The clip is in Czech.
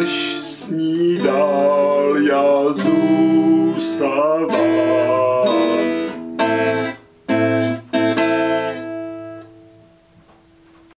než snídal já zůstávám.